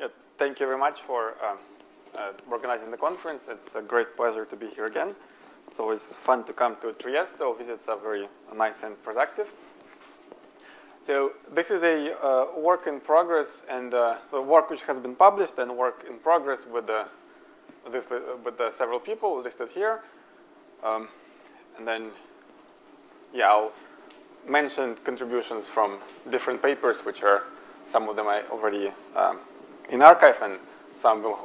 Yeah, thank you very much for um, uh, organizing the conference. It's a great pleasure to be here again. It's always fun to come to Trieste. All visits are very nice and productive. So this is a uh, work in progress and uh, the work which has been published and work in progress with, the, this, with the several people listed here. Um, and then, yeah, I'll mention contributions from different papers, which are, some of them I already um, in arXiv, and some will,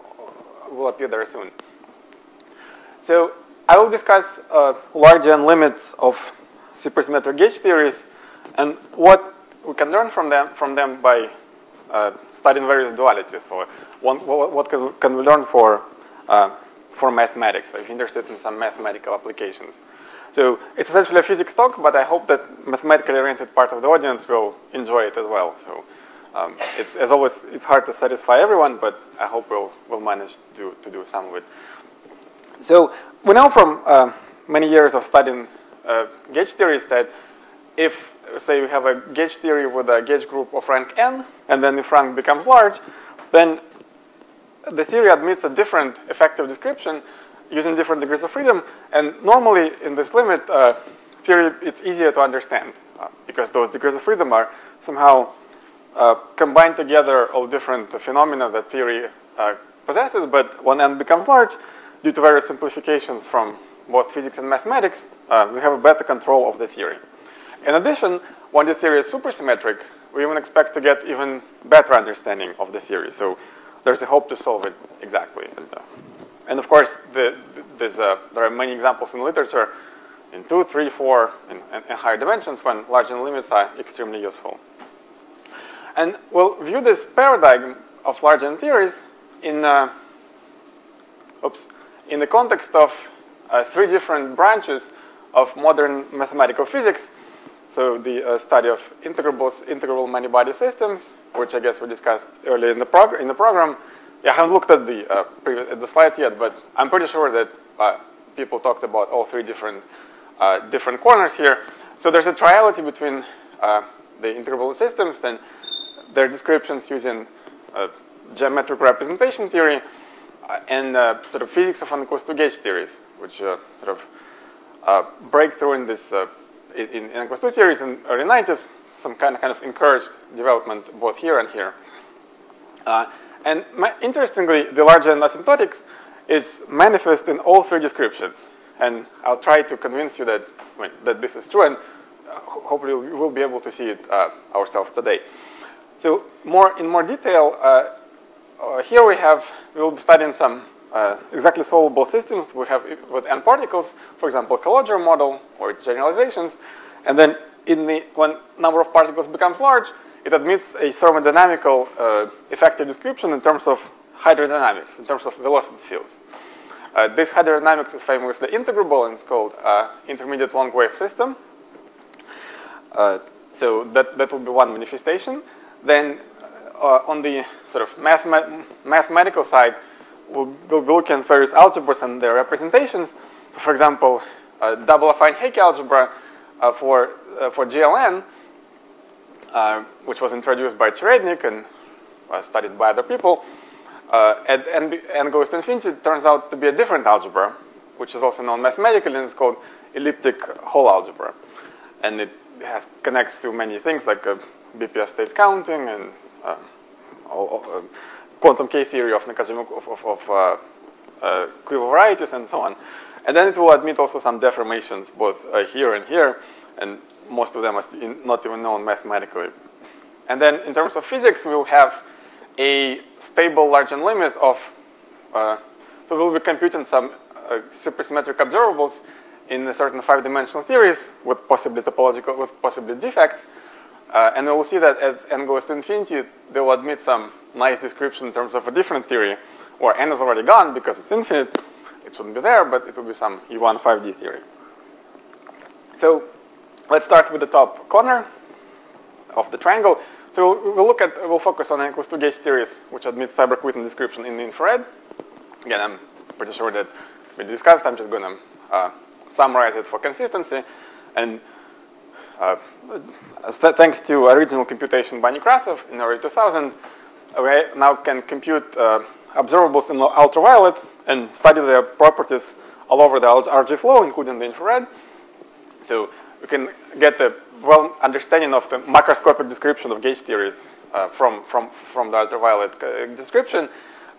will appear there soon. So I will discuss uh, large n limits of supersymmetric gauge theories and what we can learn from them, from them by uh, studying various dualities. So one, what can, can, we learn for, uh, for mathematics, if interested in some mathematical applications. So it's essentially a physics talk, but I hope that mathematically oriented part of the audience will enjoy it as well. So um, it's, as always, it's hard to satisfy everyone, but I hope we'll, we'll manage to, to do some of it. So we know from uh, many years of studying uh, gauge theories that if, say, you have a gauge theory with a gauge group of rank n, and then if rank becomes large, then the theory admits a different effective description using different degrees of freedom. And normally, in this limit uh, theory, it's easier to understand uh, because those degrees of freedom are somehow uh, combine together all different phenomena that theory uh, possesses, but when n becomes large, due to various simplifications from both physics and mathematics, uh, we have a better control of the theory. In addition, when the theory is supersymmetric, we even expect to get even better understanding of the theory. So there's a hope to solve it exactly. And, uh, and of course, the, uh, there are many examples in literature in two, three, four, and, and, and higher dimensions when large n limits are extremely useful. And we'll view this paradigm of large n theories in, uh, oops, in the context of uh, three different branches of modern mathematical physics. So the uh, study of integrable, integrable many-body systems, which I guess we discussed earlier in the, prog in the program. Yeah, I haven't looked at the, uh, at the slides yet, but I'm pretty sure that uh, people talked about all three different, uh, different corners here. So there's a triality between the integrable systems, then their descriptions using uh, geometric representation theory uh, and uh, sort of physics of to gauge theories, which uh, sort of uh, breakthrough in this uh, in, in equals theories in early 90s, some kind of kind of encouraged development both here and here. and my, interestingly, the large n asymptotics is manifest in all three descriptions. And I'll try to convince you that, I mean, that this is true, and hopefully we will be able to see it ourselves today. So more in more detail, uh, uh, here we have, we will be studying some uh, exactly solvable systems. We have with n particles, for example, Calogero model or its generalizations. And then in the, when number of particles becomes large, it admits a thermodynamical uh, effective description in terms of hydrodynamics, in terms of velocity fields. Uh, this hydrodynamics is famously integrable and it's called uh, intermediate long wave system. so that, that will be one manifestation. Then uh, on the sort of mathema mathematical side, we'll, we'll look at various algebras and their representations. So for example, uh, double affine Hecke algebra uh, for, uh, for GLN, uh, which was introduced by Cherednik and studied by other people, at n, n goes to infinity, it turns out to be a different algebra, which is also known mathematically, and it's called elliptic Hall algebra. And it has connects to many things like BPS states counting and uh, all, uh, quantum K theory of Nakajima of, of, of uh, uh, varieties and so on. And then it will admit also some deformations both uh, here and here, and most of them are not even known mathematically. And then in terms of physics, we'll have a stable large n limit of, uh, so we'll be computing some supersymmetric observables in certain five-dimensional theories with possibly topological, with possibly defects. Uh, and we will see that as n goes to infinity, they will admit some nice description in terms of a different theory, where n is already gone because it's infinite. It shouldn't be there, but it will be some U1 5D theory. So let's start with the top corner of the triangle. So we'll look at, we'll focus on n equals to gauge theories, which admit Seiberg-Witten description in the infrared. Again, I'm pretty sure that we discussed. I'm just going to uh, summarize it for consistency. And uh, thanks to original computation by Nekrasov in early 2000, we now can compute uh, observables in ultraviolet and study their properties all over the RG flow, including the infrared. So we can get a well understanding of the macroscopic description of gauge theories uh, from, from, from the ultraviolet uh, description.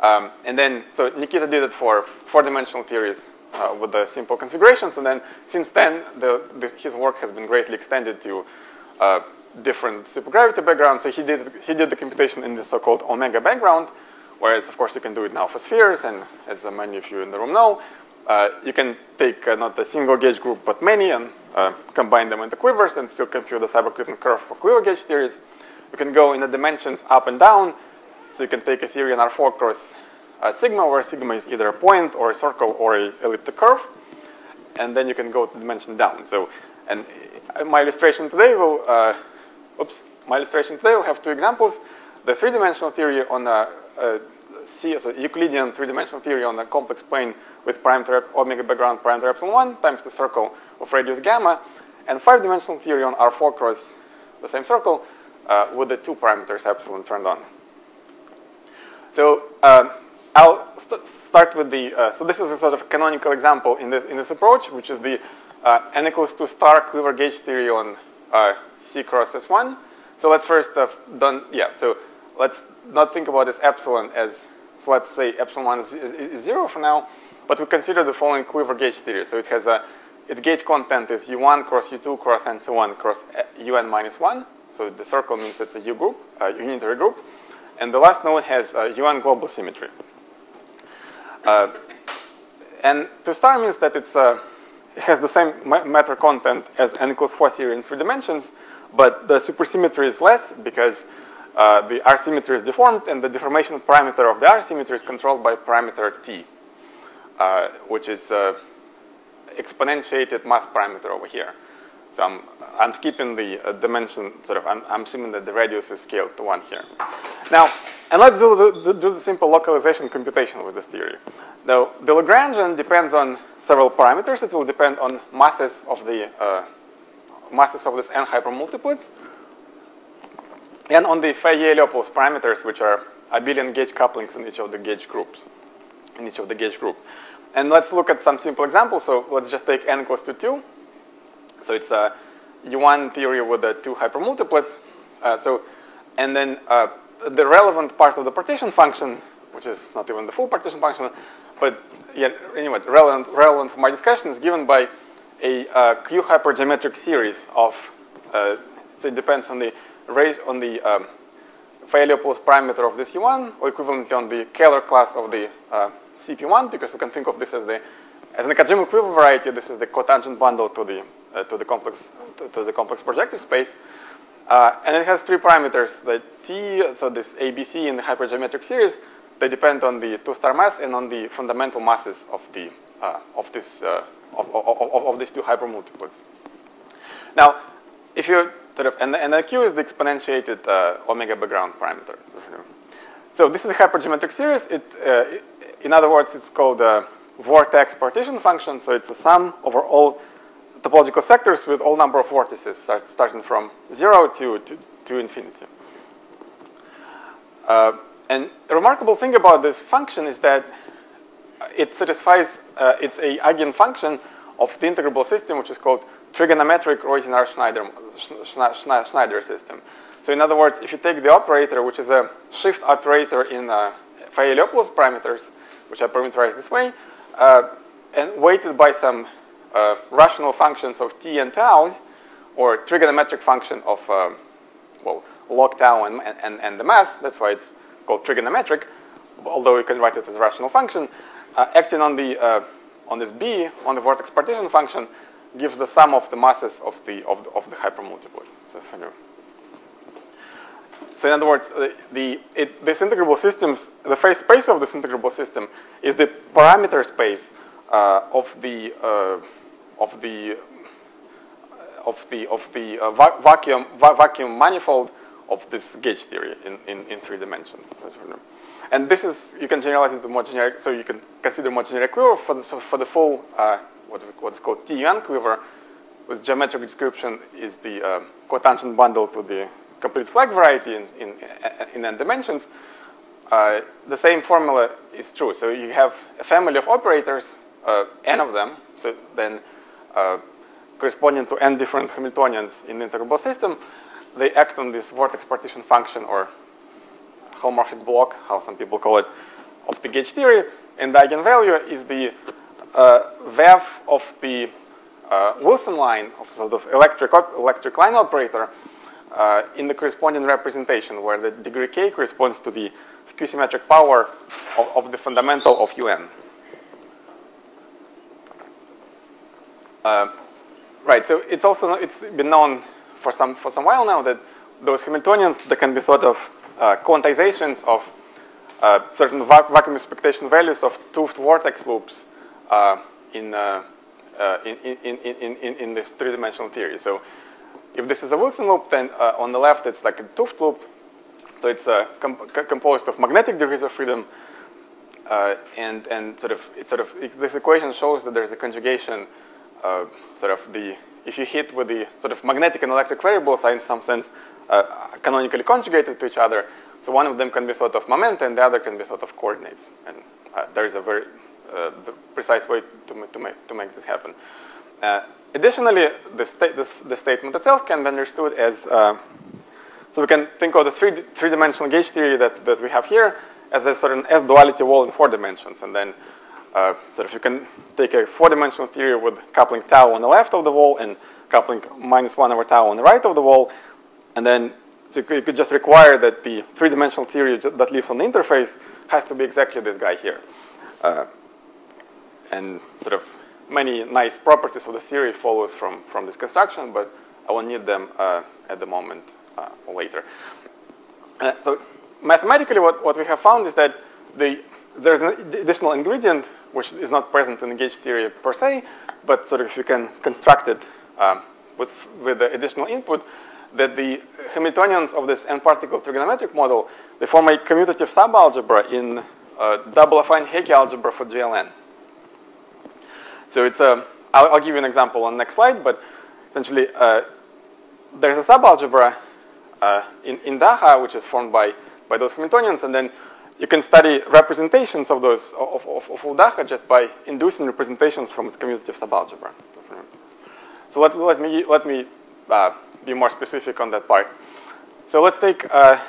Um, and then, so Nikita did it for four-dimensional theories uh, with the simple configurations. And then since then, the, the, his work has been greatly extended to uh, different supergravity backgrounds. So he did, he did the computation in the so-called omega background, whereas, of course, you can do it now for spheres. And as many of you in the room know, uh, you can take uh, not a single gauge group, but many, and uh, combine them into quivers and still compute the Seiberg-Witten curve for quiver gauge theories. You can go in the dimensions up and down. So you can take a theory in R4 cross uh, sigma, where sigma is either a point or a circle or a elliptic curve. And then you can go to dimension down. So, and my illustration today will, uh, oops, my illustration today will have two examples. The three-dimensional theory on a, a C, so Euclidean three-dimensional theory on a complex plane with parameter omega background parameter epsilon 1 times the circle of radius gamma, and five-dimensional theory on R4 cross the same circle uh, with the two parameters epsilon turned on. So uh, I'll st start with the, uh, so this is a sort of canonical example in this, in this approach, which is the uh, n equals 2 star quiver gauge theory on uh, C cross S1. So let's first have done, yeah, so let's not think about this epsilon as, so let's say epsilon 1 is, is, is zero for now, but we consider the following quiver gauge theory. So it has a, its gauge content is U1 cross U2 cross and so on cross UN minus 1. So the circle means it's a U group, a unitary group. And the last node has UN global symmetry. Uh, and to star means that it's, uh, it has the same matter content as n equals 4 theory in three dimensions, but the supersymmetry is less because uh, the R symmetry is deformed and the deformation parameter of the R symmetry is controlled by parameter T, uh, which is uh, exponentiated mass parameter over here. So I'm, I'm skipping the uh, dimension, sort of, I'm, I'm, assuming that the radius is scaled to one here. Now, and let's do the, do the simple localization computation with this theory. Now, the Lagrangian depends on several parameters. It will depend on masses of the, uh, masses of this n hypermultiplets, and on the Fayet-Iliopoulos parameters, which are abelian gauge couplings in each of the gauge groups, in each of the gauge group. And let's look at some simple examples. So let's just take n equals to 2. So it's a U1 theory with the two hypermultiplets. Uh, so, and then uh, the relevant part of the partition function, which is not even the full partition function, but yeah, anyway, relevant, relevant for my discussion is given by a uh, Q hypergeometric series of, uh, so it depends on the rate on the um, Fayet-Iliopoulos parameter of this U1, or equivalently on the Kähler class of the uh, CP1, because we can think of this as the as an Nakajima quiver variety, this is the cotangent bundle to the uh, to the complex to, to, the complex projective space, uh, and it has three parameters: the t, so this ABC in the hypergeometric series, they depend on the two-star mass and on the fundamental masses of the uh, of this uh, of, of, of, these two hypermultiplets. Now, if you sort of and, and the q is the exponentiated uh, omega background parameter. So this is a hypergeometric series. It, uh, in other words, it's called vortex partition function. So it's a sum over all topological sectors with all number of vortices start, starting from zero to, to, to infinity. Uh, and the remarkable thing about this function is that it satisfies, uh, it's a eigenfunction of the integrable system, which is called trigonometric Ruijsenaars-Schneider Schneider system. So in other words, if you take the operator, which is a shift operator in uh, Fayet-Iliopoulos parameters, which are parameterized this way, and weighted by some uh, rational functions of t and tau's, or trigonometric function of, uh, well, log tau and, and, and the mass, that's why it's called trigonometric, although you can write it as a rational function, uh, acting on, the, uh, on this b, on the vortex partition function, gives the sum of the masses of the, of the, of the hypermultiplet. So, so in other words, the, the it, this integrable systems, the phase space of this integrable system is the parameter space uh, of the uh, of the of the of the uh, va vacuum va vacuum manifold of this gauge theory in, in, in three dimensions. And this is you can generalize it to more generic, so you can consider more generic quiver for the so for the full uh, what what is called TUN quiver with geometric description is the uh, cotangent bundle to the complete flag variety in, in, in n dimensions. uh, the same formula is true. So you have a family of operators, uh, n of them, so then uh, corresponding to n different Hamiltonians in the integrable system, they act on this vortex partition function or holomorphic block, how some people call it, of the gauge theory, and the eigenvalue is the uh, of the uh, Wilson line of sort of electric, electric line operator uh, in the corresponding representation where the degree k corresponds to the skew symmetric power of, of the fundamental of un. Uh, right, so it's also it's been known for some for some while now that those Hamiltonians that can be thought of uh, quantizations of uh, certain vac vacuum expectation values of 't Hooft vortex loops uh, in, uh, uh, in, in, in, in, in, this three-dimensional theory. So if this is a Wilson loop, then uh, on the left it's like a 't Hooft loop. So it's comp composed of magnetic degrees of freedom, and and sort of it's sort of it, this equation shows that there's a conjugation, sort of the if you hit with the sort of magnetic and electric variables are in some sense uh, canonically conjugated to each other. So one of them can be thought of momenta and the other can be thought of coordinates. And uh, there is a very uh, precise way to, to, make, to make this happen. Additionally, the, sta this, the, statement itself can be understood as, uh, so we can think of the three, three-dimensional gauge theory that, that we have here as a sort of S-duality wall in four dimensions. And then uh, sort of you can take a four-dimensional theory with coupling tau on the left of the wall and coupling minus one over tau on the right of the wall. And then so you could, you could just require that the three-dimensional theory that lives on the interface has to be exactly this guy here. Uh, and sort of many nice properties of the theory follows from, from this construction, but I will need them uh, at the moment uh, later. Uh, so mathematically, what, what we have found is that the, there's an additional ingredient which is not present in the gauge theory per se, but sort of if you can construct it um, with, with the additional input, that the Hamiltonians of this n-particle trigonometric model, they form a commutative subalgebra in uh, double affine Hecke algebra for GLN. So it's a, I'll, I'll give you an example on the next slide, but essentially uh, there's a subalgebra uh, in, in Daha, which is formed by, by those Hamiltonians, and then you can study representations of those, of, of, of Daha just by inducing representations from its commutative subalgebra. So let, let me, let me uh, be more specific on that part. So let's take, uh,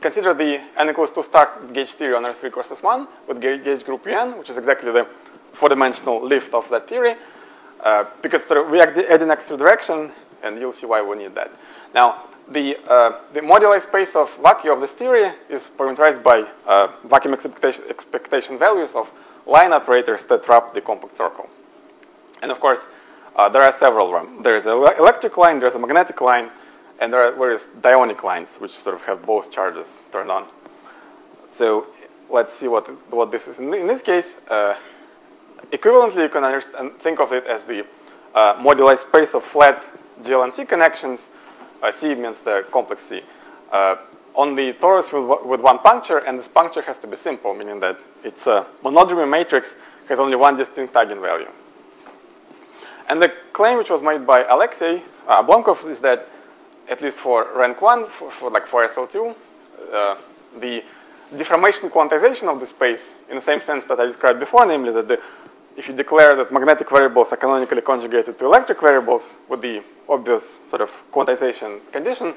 consider the n equals 2 star gauge theory on R3 crosses 1 with gauge group UN, which is exactly the four-dimensional lift of that theory. Uh, because we add an extra direction, and you'll see why we need that. Now, the, uh, the moduli space of vacuum of this theory is parameterized by uh, vacuum expectation, expectation values of line operators that wrap the compact circle. And of course, uh, there are several. Um, there is an electric line, there's a magnetic line, and there are various dionic lines, which sort of have both charges turned on. So let's see what, what this is. In, in this case, uh, equivalently, you can understand, think of it as the uh, moduli space of flat GLNC connections. Uh, C means the complex C. Uh, on the torus with, with one puncture, and this puncture has to be simple, meaning that it's a monodromy matrix has only one distinct eigenvalue. And the claim which was made by Alexei uh, Oblomkov is that, at least for rank 1, for, for like for SL2, uh, the deformation quantization of the space in the same sense that I described before, namely that the, if you declare that magnetic variables are canonically conjugated to electric variables with the obvious sort of quantization condition,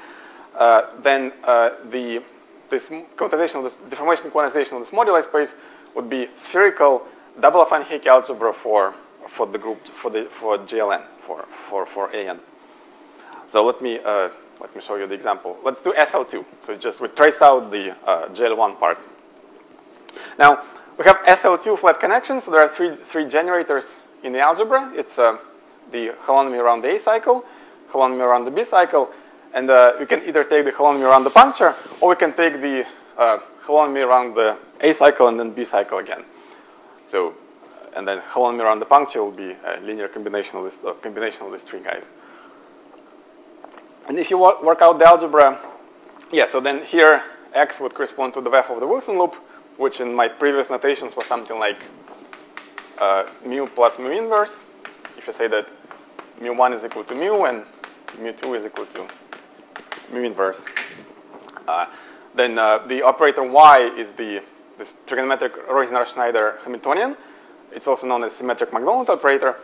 uh, then uh, the this quantization of this deformation quantization of this moduli space would be spherical double affine Hecke algebra for for the group for the for GLN for for for AN. So let me uh, let me show you the example. Let's do SL2. So just we trace out the uh, GL1 part. Now we have SL2 flat connections. So there are three three generators in the algebra. It's uh, the holonomy around the A cycle, holonomy around the B cycle, and uh, we can either take the holonomy around the puncture, or we can take the uh, holonomy around the A cycle and then B cycle again. So and then holonomy around the puncture will be a linear combination of this uh, combination of these three guys. And if you work out the algebra, yeah, so then here x would correspond to the VEV of the Wilson loop, which in my previous notations was something like uh, mu plus mu inverse. If you say that mu1 is equal to mu and mu2 is equal to mu inverse. Uh, Then uh, the operator y is the this trigonometric Ruijsenaars-Schneider Hamiltonian. It's also known as symmetric Macdonald operator.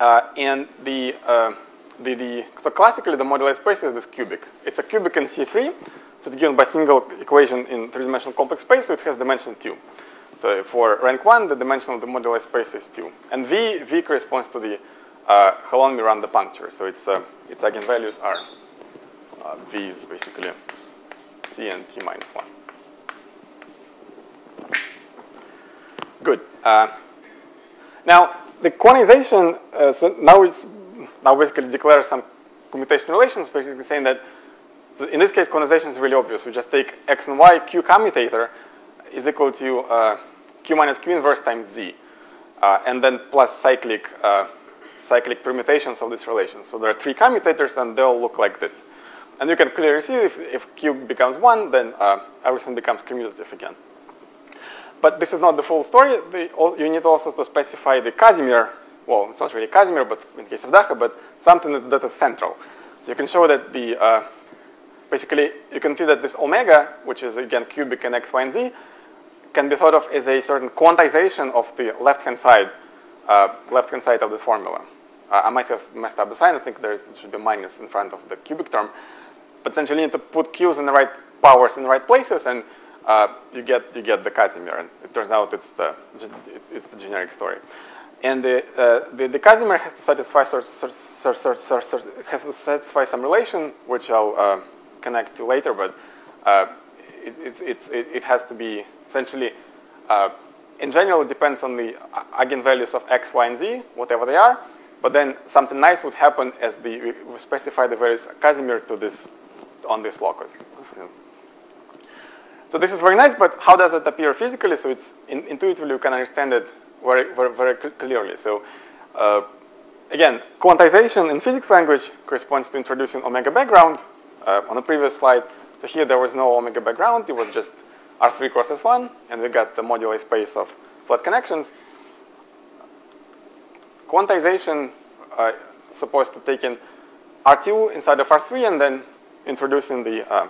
Uh, and the, uh, the, the, so classically the moduli space is this cubic. It's a cubic in C3. So it's given by single equation in three-dimensional complex space, so it has dimension 2. So for rank 1, the dimension of the moduli space is 2. And V, v corresponds to the uh, Halon-Miranda puncture. So its, uh, its eigenvalues are uh, is basically T and T minus 1. Good. Uh, now, the quantization, uh, so now it's now basically declares some commutation relations, basically saying that so in this case, quantization is really obvious. We just take x and y, q commutator is equal to uh, q minus q inverse times z, uh, and then plus cyclic uh, cyclic permutations of this relation. So there are three commutators, and they all look like this. And you can clearly see if, if q becomes 1, then uh, everything becomes commutative again. But this is not the full story. The, you need also to specify the Casimir. Well, it's not really Casimir, but in case of Daha, but something that, that is central. So you can show that the uh, basically you can see that this omega, which is again cubic in x, y, and z, can be thought of as a certain quantization of the left-hand side, uh, left-hand side of this formula. Uh, I might have messed up the sign. I think there should be minus in front of the cubic term. But essentially, you need to put q's in the right powers in the right places, and uh, you get you get the Casimir. And it turns out it's the it's the generic story. And the uh, the, the, Casimir has to satisfy has to satisfy some relation, which I'll uh, connect to later. But uh, it, it, it, it, has to be essentially. Uh, in general, it depends on the eigenvalues of x, y, and z, whatever they are. But then something nice would happen as the, we specify the various Casimir to this on this locus. So this is very nice, but how does it appear physically? So it's in, intuitively you can understand it very, very, very clearly. So uh, again, quantization in physics language corresponds to introducing omega background uh, on the previous slide. So here there was no omega background, it was just R3 cross S1, and we got the moduli space of flat connections. Quantization uh, supposed to take in R2 inside of R3 and then introducing the uh,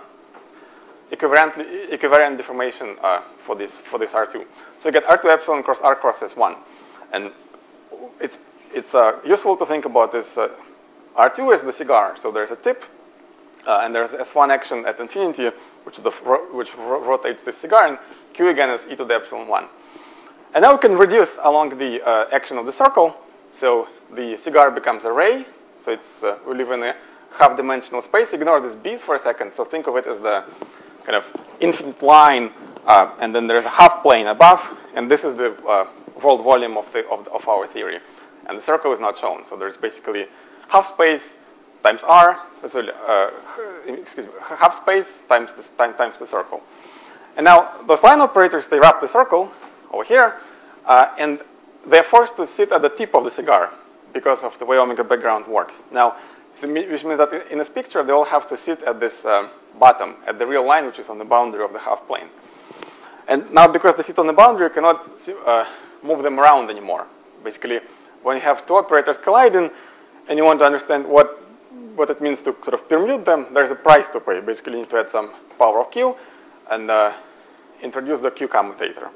equivalent, equivalent deformation uh, for this for this R2. So you get R2 epsilon cross R cross S1, and it's it's uh, useful to think about this uh, R2 as the cigar. So there's a tip, uh, and there's S1 action at infinity, which the which rotates the cigar, and Q again is e to the epsilon one. And now we can reduce along the uh, action of the circle. So the cigar becomes a ray. So it's uh, we live in a half-dimensional space. Ignore these b's for a second. So think of it as the kind of infinite line, uh, and then there's a half plane above, and this is the uh, world volume of, the, of, of, our theory. And the circle is not shown. So there's basically half space times r, uh, excuse me, half space times the, time, times the circle. And now those line operators, they wrap the circle over here, uh, and they're forced to sit at the tip of the cigar because of the way omega background works. Now, which means that in this picture, they all have to sit at this um, bottom, at the real line, which is on the boundary of the half plane. And now, because they sit on the boundary, you cannot uh, move them around anymore. Basically, when you have two operators colliding, and you want to understand what, what it means to sort of permute them, there's a price to pay. Basically, you need to add some power of q and uh, introduce the q commutator.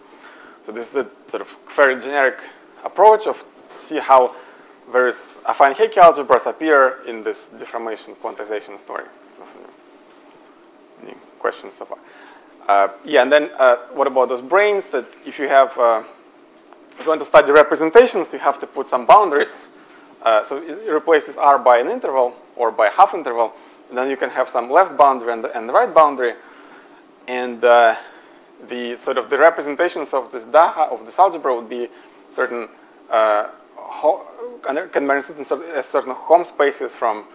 So this is a sort of very generic approach of see how various affine Hecke algebras appear in this deformation quantization story. Any questions so far? Uh, yeah, and then uh, what about those branes that if you have, uh, if you want to study representations, you have to put some boundaries. Uh, so it replaces R by an interval or by half interval, then you can have some left boundary and the, and right boundary. And uh, the sort of the representations of this Daha, of this algebra would be certain uh, can manifest as certain home spaces from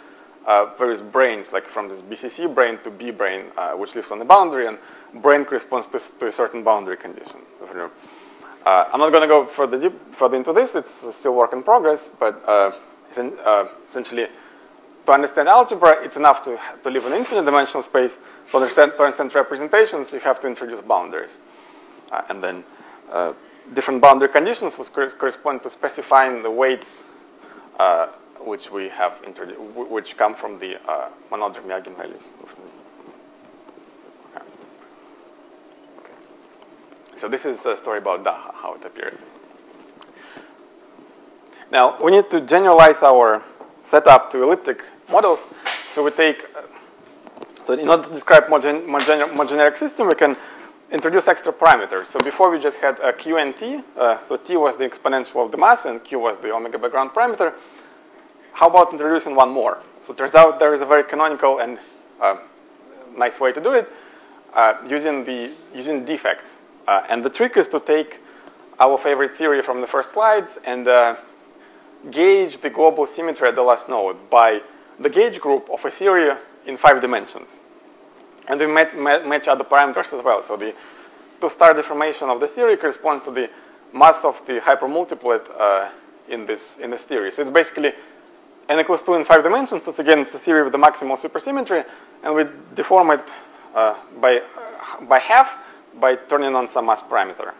uh, various branes, like from this BCC brane to B brane, uh, which lives on the boundary, and brane corresponds to, to a certain boundary condition. Uh, I'm not going to go further, deep, further into this, it's still work in progress, but uh, uh, essentially, to understand algebra, it's enough to, to live in infinite dimensional space. To understand, to understand representations, you have to introduce boundaries. Uh, and then different boundary conditions correspond to specifying the weights uh, which we have introduced, which come from the uh, monodromy eigenvalues. So this is a story about Daha, how it appears. Now, we need to generalize our setup to elliptic models. So we take, uh, so in order to describe more, gen more, more, generic system, we can introduce extra parameters. So before we just had a q and t. Uh, so t was the exponential of the mass, and q was the omega background parameter. How about introducing one more? So it turns out there is a very canonical and uh, nice way to do it uh, using the using defects. Uh, and the trick is to take our favorite theory from the first slides and uh, gauge the global symmetry at the last node by the gauge group of a theory in five dimensions. And we match, match other parameters as well. So the two-star deformation of the theory corresponds to the mass of the hypermultiplet uh, in this in this theory. So it's basically n equals 2 in five dimensions. It's again it's a theory with the maximal supersymmetry, and we deform it uh, by uh, by half by turning on some mass parameter.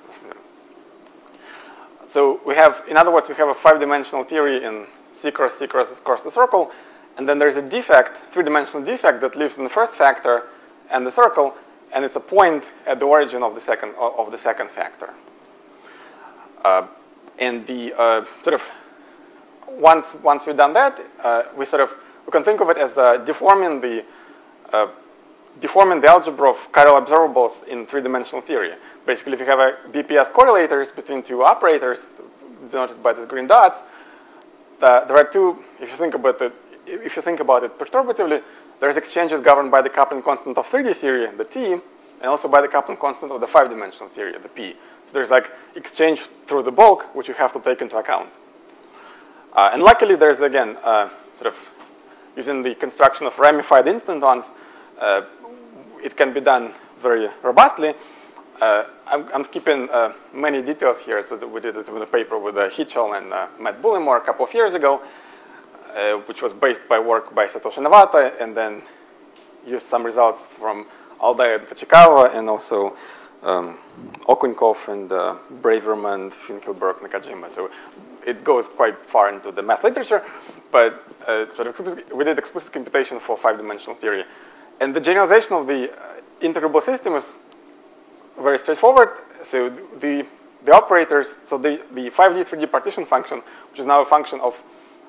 So we have, in other words, we have a five-dimensional theory in C cross C cross cross the circle, and then there's a defect, three-dimensional defect that lives in the first factor and the circle, and it's a point at the origin of the second of the second factor. Uh, and the uh, sort of once once we've done that, uh, we sort of we can think of it as the deforming the uh, deforming the algebra of chiral observables in three-dimensional theory. Basically, if you have a BPS correlators between two operators denoted by these green dots, uh, there are two. If you think about it, if you think about it perturbatively, there's exchanges governed by the coupling constant of 3D theory, the T, and also by the coupling constant of the five-dimensional theory, the P. So there's like exchange through the bulk, which you have to take into account. Uh, and luckily, there's again uh, sort of using the construction of ramified instantons, uh, it can be done very robustly. Uh, I'm, I'm, skipping uh, many details here. So we did it in a paper with uh, Hee-Cheol and uh, Matt Bullimore a couple of years ago, uh, which was based by work by Satoshi Nawata, and then used some results from Alday and Tachikawa, and also um, Okounkov and uh, Braverman, Finkelberg, Nakajima. So it goes quite far into the math literature, but uh, sort of we did explicit computation for five-dimensional theory. And the generalization of the integrable system is very straightforward. So the, the operators, so the, the 5D, 3D partition function, which is now a function of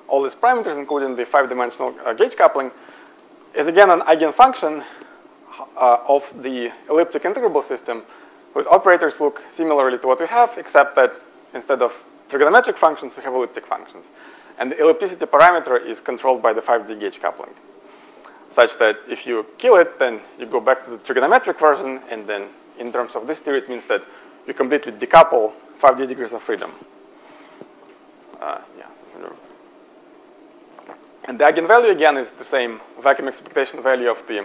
all these parameters, including the five-dimensional uh, gauge coupling, is again an eigenfunction uh, of the elliptic integrable system, whose operators look similarly to what we have, except that instead of trigonometric functions, we have elliptic functions. And the ellipticity parameter is controlled by the 5D gauge coupling such that if you kill it, then you go back to the trigonometric version, and then in terms of this theory, it means that you completely decouple 5D degrees of freedom. Uh, yeah. And the eigenvalue, again, is the same vacuum expectation value of the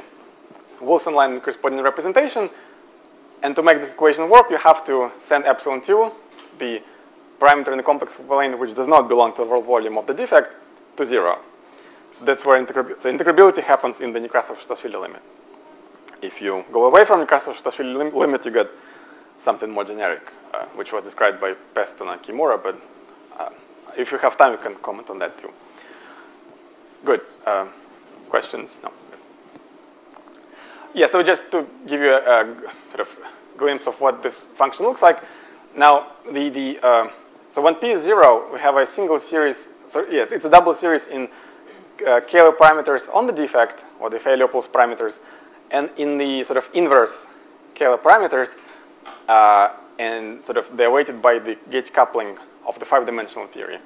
Wilson line corresponding representation. And to make this equation work, you have to send epsilon 2, the parameter in the complex plane which does not belong to the world volume of the defect, to 0. So that's where integrability, so integrability happens in the Nekrasov-Shatashvili limit. If you go away from Nekrasov-Shatashvili lim limit, you get something more generic, uh, which was described by Pestun and Kimura, but uh, if you have time, you can comment on that too. Good. Uh, questions? No. Yeah, so just to give you a, a, sort of glimpse of what this function looks like. Now, the, the, uh, so when p is zero, we have a single series, so yes, it's a double series in uh, parameters on the defect, or the failure pulse parameters, and in the sort of inverse Kähler parameters, uh, and sort of they're weighted by the gauge coupling of the five-dimensional theory.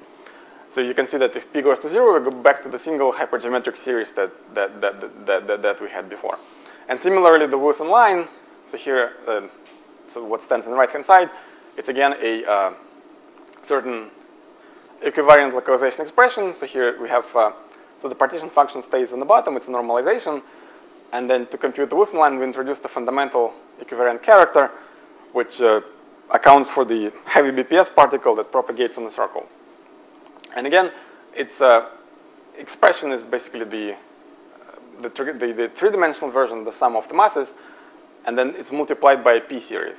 So you can see that if p goes to zero, we go back to the single hypergeometric series that, that, that, that, that, that we had before. And similarly, the Wilson line, so here, uh, so what stands on the right-hand side, it's again a uh, certain equivariant localization expression. So here we have uh, so the partition function stays on the bottom, it's a normalization. And then to compute the Wilson line, we introduce the fundamental equivariant character, which uh, accounts for the heavy BPS particle that propagates in the circle. And again, its uh, expression is basically the, the, the, the three-dimensional version, the sum of the masses, and then it's multiplied by a p-series,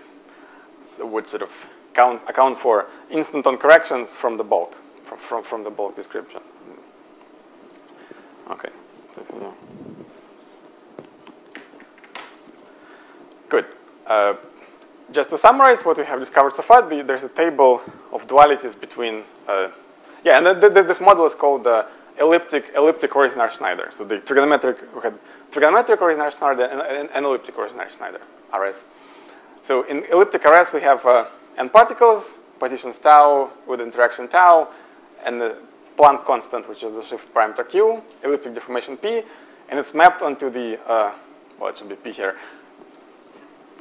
so which sort of count, accounts for instanton corrections from the bulk, from, from, from the bulk description. Okay. Good. Uh, just to summarize what we have discovered so far, the, there's a table of dualities between, uh, yeah, and this model is called the elliptic elliptic Ruijsenaars-Schneider. So the trigonometric, we had trigonometric Ruijsenaars-Schneider and, and, and elliptic Ruijsenaars-Schneider, RS. So in elliptic RS, we have uh, n particles, positions tau with interaction tau, and the Planck constant, which is the shift parameter q, elliptic deformation p, and it's mapped onto the, uh, well, it should be p here.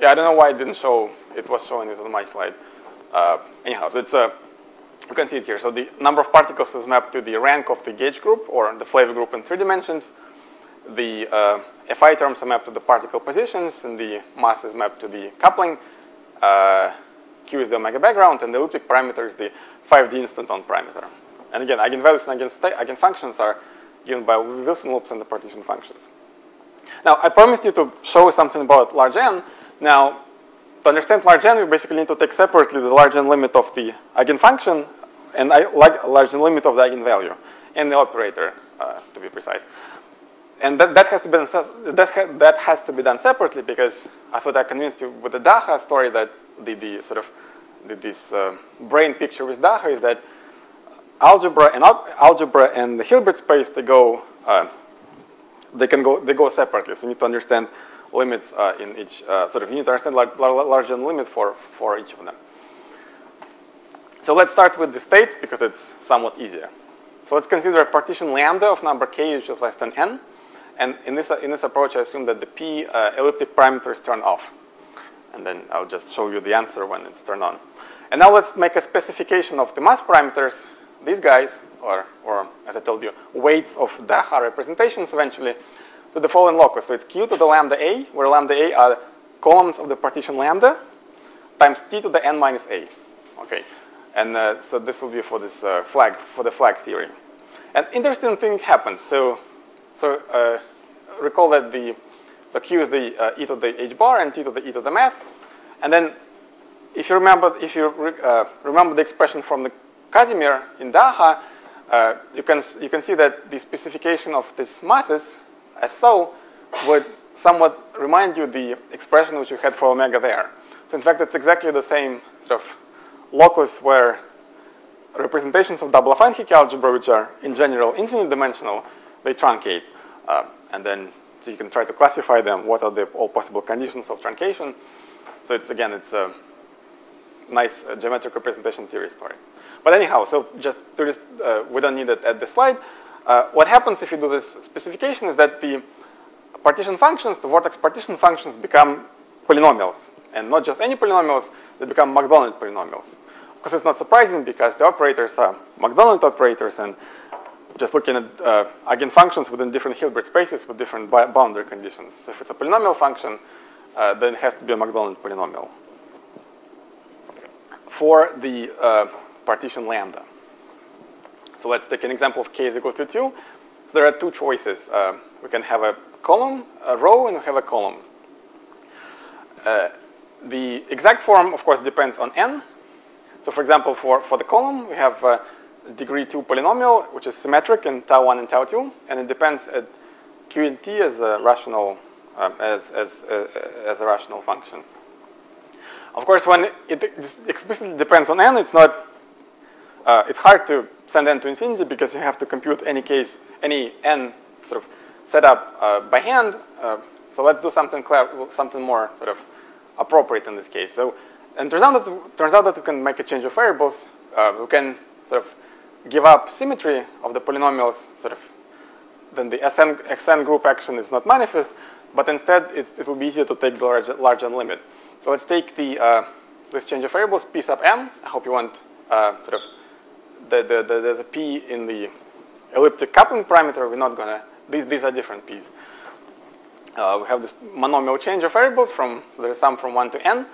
Yeah, I don't know why it didn't show, it was showing it on my slide. Uh, anyhow, so it's a, uh, you can see it here. So the number of particles is mapped to the rank of the gauge group or the flavor group in three dimensions. The uh, Fi terms are mapped to the particle positions, and the mass is mapped to the coupling. Uh, Q is the omega background, and the elliptic parameter is the 5D instanton parameter. And again, eigenvalues and eigenfunctions are given by Wilson loops and the partition functions. Now, I promised you to show something about large n. Now, to understand large n, we basically need to take separately the large n limit of the eigenfunction and large n limit of the eigenvalue and the operator, uh, to be precise. And that, that, has to be done, that, ha that has to be done separately because I thought I convinced you with the Daha story that the, the sort of the, this uh, brane picture with Daha is that algebra and algebra and the Hilbert space they go uh, they can go they go separately. So you need to understand limits uh, in each uh, sort of you need to understand large, large limit for for each of them. So let's start with the states because it's somewhat easier. So let's consider a partition lambda of number k which is less than n. And in this, in this approach, I assume that the p uh, elliptic parameter is turned off. And then I'll just show you the answer when it's turned on. And now let's make a specification of the mass parameters. These guys, or, or as I told you, weights of Daha representations eventually, to the following locus. So it's q to the lambda a, where lambda a are columns of the partition lambda, times t to the n minus a. Okay, and uh, so this will be for this uh, flag, for the flag theory. And interesting thing happens. So, so uh, recall that the so q is the uh, e to the h bar and t to the e to the mass. And then if you remember, if you re uh, remember the expression from the Casimir in Daha, uh, you, can, you can see that the specification of these masses so would somewhat remind you the expression which you had for omega there. So in fact, it's exactly the same sort of locus where representations of double affine algebra, which are in general infinite dimensional, they truncate. Uh, and then so you can try to classify them. What are the all possible conditions of truncation? So it's again, it's a nice uh, geometric representation theory story. But anyhow, so just to uh, we don't need it at the slide. Uh, what happens if you do this specification is that the partition functions, the vortex partition functions become polynomials. And not just any polynomials, they become Macdonald polynomials. Because it's not surprising because the operators are Macdonald operators and just looking at uh, eigenfunctions within different Hilbert spaces with different boundary conditions. So if it's a polynomial function, uh, then it has to be a Macdonald polynomial. For the uh, partition lambda. So let's take an example of k is equal to 2. So there are two choices. Uh, we can have a column, a row, and we have a column. Uh, the exact form, of course, depends on n. So for example, for, for the column, we have a degree 2 polynomial, which is symmetric in tau 1 and tau 2, and it depends at q and t as a rational um, as, as, uh, as a rational function. Of course, when it explicitly depends on n, it's not uh, it's hard to send n to infinity because you have to compute any case, any n sort of setup uh, by hand. Uh, so let's do something something more sort of appropriate in this case. So, and turns out that turns out that we can make a change of variables. Uh, we can sort of give up symmetry of the polynomials, sort of, then the SN, XN group action is not manifest, but instead it, it will be easier to take the large, large n limit. So let's take the uh, this change of variables, p sub m. I hope you want uh, sort of, the, the, the, there's a p in the elliptic coupling parameter. We're not gonna, these, these are different p's. Uh, we have this monomial change of variables from, so there's from 1 to n.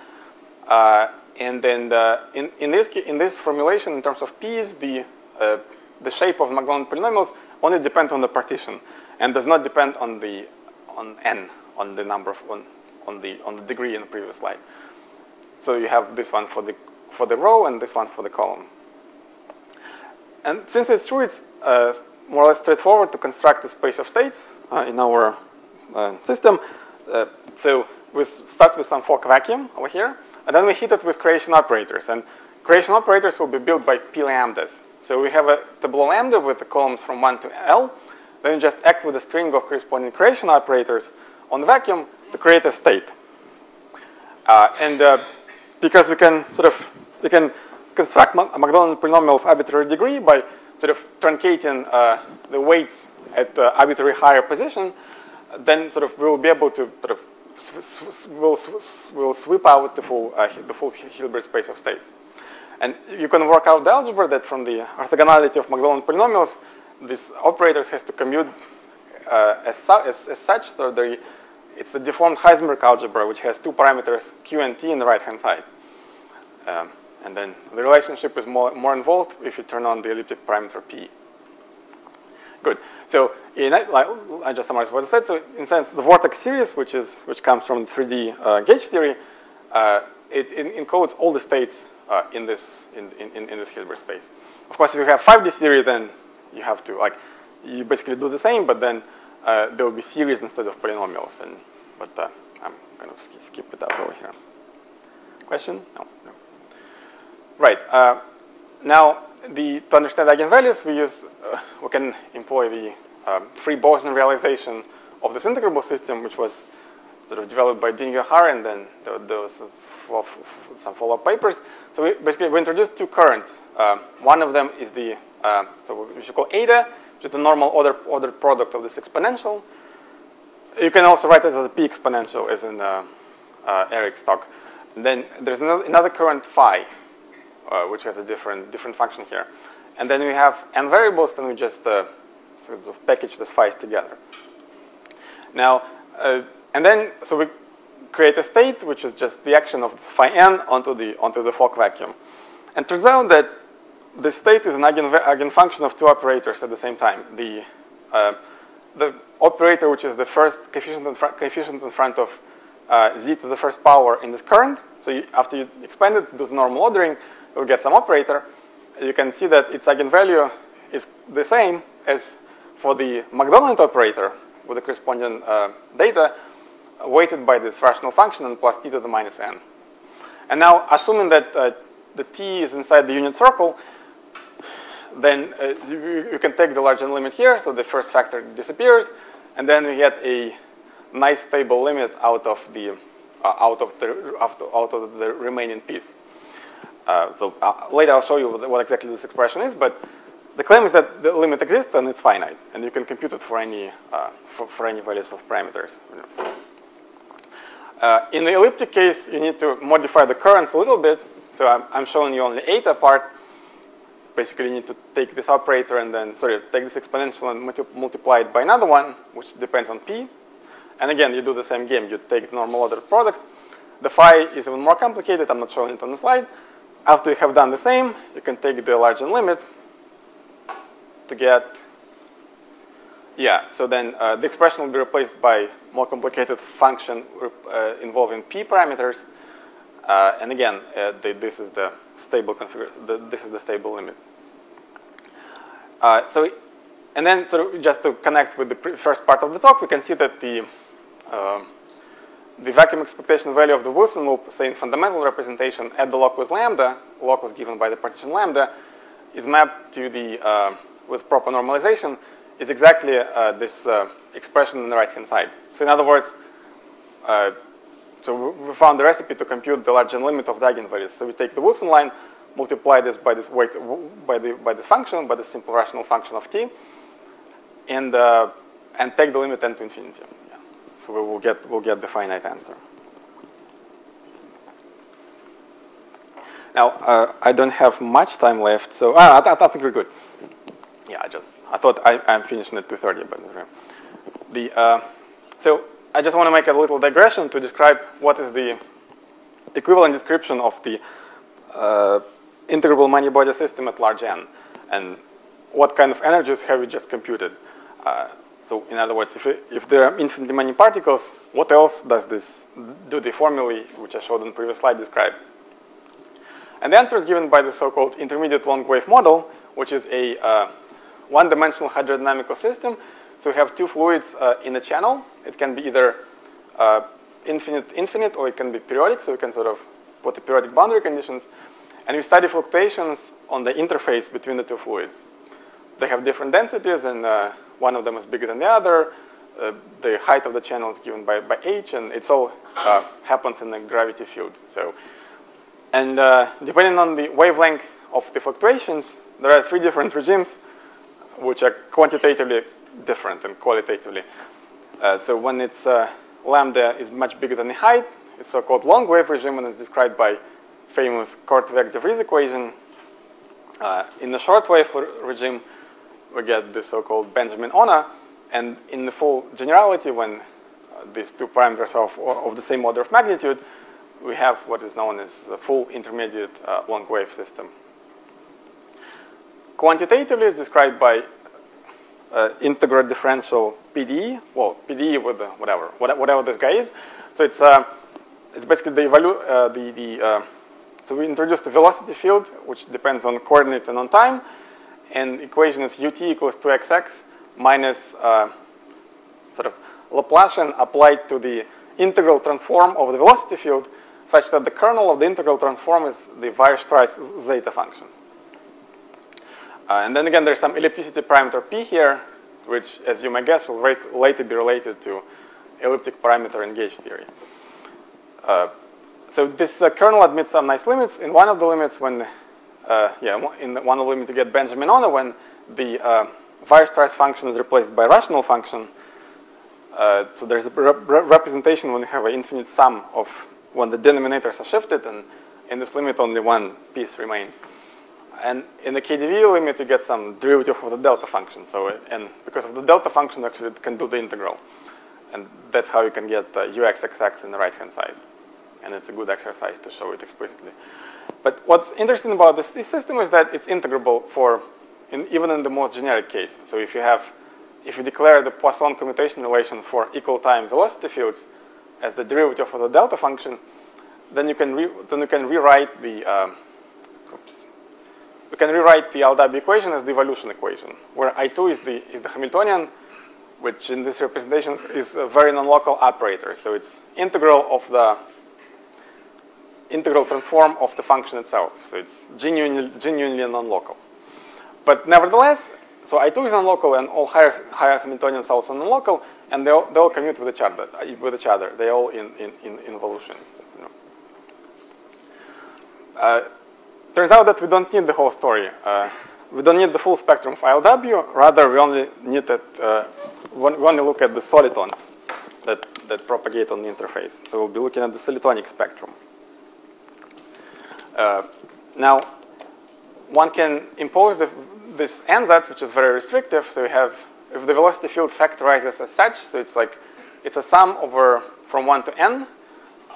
Uh, and then the, in, in, this, in this formulation, in terms of p's, the uh, the shape of Macdonald polynomials only depends on the partition and does not depend on the on n on the number of on, on the on the degree in the previous slide. So you have this one for the for the row and this one for the column. And since it's true, it's uh, more or less straightforward to construct a space of states uh, in our uh, system. Uh, so we start with some Fock vacuum over here. And then we hit it with creation operators. And creation operators will be built by p lambdas. So we have a tableau lambda with the columns from 1 to L. Then you just act with a string of corresponding creation operators on the vacuum to create a state. Uh, and uh, because we can sort of, we can construct a Macdonald polynomial of arbitrary degree by sort of truncating uh, the weights at uh, arbitrary higher position, then sort of we will be able to sort of we'll, we'll sweep out the full, uh, the full Hilbert space of states. And you can work out the algebra that from the orthogonality of Macdonald polynomials, these operators has to commute uh, as, su as, as, such. So the, it's the deformed Heisenberg algebra, which has two parameters, q and t, in the right-hand side. Um, and then the relationship is more, more involved if you turn on the elliptic parameter p. Good. So in, I just summarized what I said. So in sense, the vortex series, which is which comes from 3D uh, gauge theory, uh, it, it, encodes all the states uh, in this in, in, in this Hilbert space. Of course, if you have 5D theory, then you have to like you basically do the same, but then uh, there will be series instead of polynomials. And but uh, I'm going to skip it out over here. Question? No. no. Right. Uh, now the, to understand eigenvalues, we use uh, we can employ the um, free Boson realization of this integrable system, which was sort of developed by Ding Har, and then there, was some follow-up papers. So we basically we introduced two currents. Uh, one of them is the uh, so we should call eta, which is the normal order ordered product of this exponential. You can also write it as a p exponential, as in uh, uh Eric's talk. And then there's another current phi, uh, which has a different, different function here. And then we have n variables, then we just uh, sort of package these phi's together. Now, uh, and then, so we create a state, which is just the action of this phi n onto the, onto the Fock vacuum. And turns out that the state is an eigen, eigenfunction of two operators at the same time. The, uh, the operator, which is the first coefficient in, coefficient in front of uh, z to the first power in this current. So you, after you expand it, do the normal ordering, you'll get some operator. You can see that its eigenvalue is the same as for the Macdonald operator with the corresponding uh, data weighted by this rational function and plus t to the minus n. And now, assuming that uh, the t is inside the unit circle, then uh, you, you, can take the large n limit here, so the first factor disappears, and then we get a nice stable limit out of the uh, out of the out of the remaining piece. Uh, so uh, later I'll show you what exactly this expression is, but the claim is that the limit exists and it's finite, and you can compute it for any uh, for, for, any values of parameters. Uh, in the elliptic case, you need to modify the currents a little bit. So I'm, I'm showing you only eta part. Basically, you need to take this operator and then, sorry, take this exponential and multi multiply it by another one, which depends on p. And again, you do the same game. You take the normal order product. The phi is even more complicated. I'm not showing it on the slide. After you have done the same, you can take the large n limit to get, yeah, so then uh, the expression will be replaced by more complicated function uh, involving p parameters. Uh, and again, uh, the, this is the stable this is the stable limit. Uh, so, and then of just to connect with the first part of the talk, we can see that the um, the vacuum expectation value of the Wilson loop, say in fundamental representation at the with lambda, lock was given by the partition lambda, is mapped to the, uh, with proper normalization, is exactly uh, this uh, expression on the right-hand side. So in other words, uh, so we found the recipe to compute the large n limit of the eigenvalues. So we take the Wilson line, multiply this by this weight by the by this function, by the simple rational function of t, and uh, and take the limit n to infinity. So we will get, we'll get the finite answer. Now, uh, I don't have much time left, so ah, I, I, think we're good. Yeah, I just, I thought I, I'm finishing at 2.30, but the, uh, so I just want to make a little digression to describe what is the equivalent description of the uh, integrable many-body system at large n, and what kind of energies have we just computed. So in other words, if, it, if there are infinitely many particles, what else does this do the formulae, which I showed in the previous slide, describe? And the answer is given by the so-called intermediate long wave model, which is a uh, one-dimensional hydrodynamical system. So we have two fluids uh, in a channel. It can be either uh, infinite, infinite, or it can be periodic. So we can sort of put the periodic boundary conditions. And we study fluctuations on the interface between the two fluids. They have different densities, and uh, one of them is bigger than the other. Uh, the height of the channel is given by, by h, and it all uh, happens in the gravity field. So, and uh, depending on the wavelength of the fluctuations, there are three different regimes which are quantitatively different and qualitatively. Uh, so when it's uh, lambda is much bigger than the height, it's so-called long wave regime, and it's described by famous Korteweg-de Vries equation. Uh, in the short wave regime, we get the so-called Benjamin-Ono, and in the full generality, when uh, these two parameters are of, of, the same order of magnitude, we have what is known as the full intermediate uh, long wave system. Quantitatively, it's described by uh, integral differential PDE, well, PDE with whatever, whatever this guy is. So it's, uh, it's basically the, uh, the, the uh, so we introduce the velocity field, which depends on coordinate and on time, and equation is ut equals 2xx minus uh, sort of Laplacian applied to the integral transform of the velocity field such that the kernel of the integral transform is the Weierstrass zeta function. Uh, and then again, there's some ellipticity parameter p here, which, as you may guess, will later be related to elliptic parameter in gauge theory. Uh, so this uh, kernel admits some nice limits. In one of the limits, when uh, yeah, in one limits to get Benjamin-Ono, when the uh, function is replaced by rational function. Uh, so there's a re representation when you have an infinite sum of when the denominators are shifted, and in this limit only one piece remains. And in the KdV limit, you get some derivative of the delta function. So, and because of the delta function, actually, it can do the integral. And that's how you can get uh, uxxx in the right-hand side. And it's a good exercise to show it explicitly. But what's interesting about this, this system is that it's integrable for in, even in the most generic case. So if you have, if you declare the Poisson commutation relations for equal time velocity fields as the derivative of the delta function, then you can then you can rewrite the um, oops, we can rewrite the LW equation as the evolution equation, where I2 is the is the Hamiltonian, which in this representation is a very non-local operator. So it's integral of the integral transform of the function itself. So it's genuinely, genuinely non-local. But nevertheless, so I2 is non-local and all higher, higher Hamiltonians also non-local, and they all, they all commute with each other. With each other. They all in, in, in involution. You know. uh, turns out that we don't need the whole story. Uh, we don't need the full spectrum of ILW. Rather, we only need it. Uh, we only look at the solitons that, that propagate on the interface. So we'll be looking at the solitonic spectrum. Uh, now, one can impose the this ansatz, which is very restrictive. So we have, if the velocity field factorizes as such, so it's like, it's a sum over from 1 to n